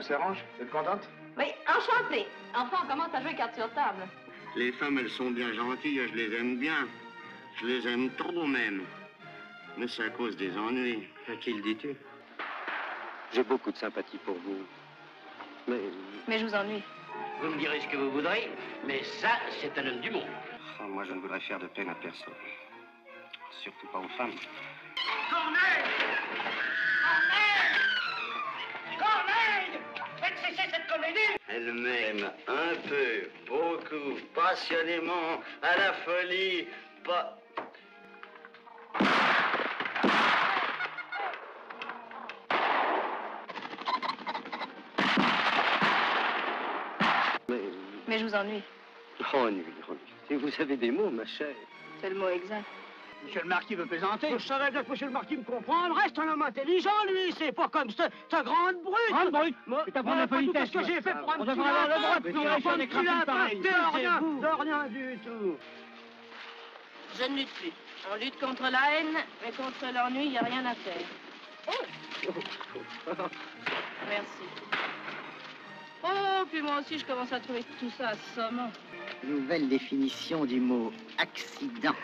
s'arrange Vous êtes contente? Oui, enchantée. Enfin, on commence à jouer carte sur table. Les femmes, elles sont bien gentilles, je les aime bien. Je les aime trop même. Mais c'est à cause des ennuis. À qui le dis-tu? J'ai beaucoup de sympathie pour vous. Mais Mais je vous ennuie. Vous me direz ce que vous voudrez, mais ça, c'est un homme du monde. oh, moi, je ne voudrais faire de peine à personne. Surtout pas aux femmes. Corneille Corneille Elle m'aime un peu, beaucoup, passionnément, à la folie, pas... Mais Mais je vous ennuie. ennui, ennui. Si vous avez des mots, ma chère. C'est le mot exact. Monsieur le marquis veut plaisanter Je savais bien que monsieur le marquis me comprendre. Reste un homme intelligent, lui. C'est pas comme ce, ce grande brute. Grande brute point de pas tout politesse, ce que j'ai fait pour un On petit devrait avoir le droit de lapin, tirer sur pour un des lapin, pareilles. De rien, vous. de rien du tout. Je ne lutte plus. On lutte contre la haine, mais contre l'ennui, il n'y a rien à faire. Merci. Oh, puis moi aussi, je commence à trouver tout ça assommant. Nouvelle définition du mot accident.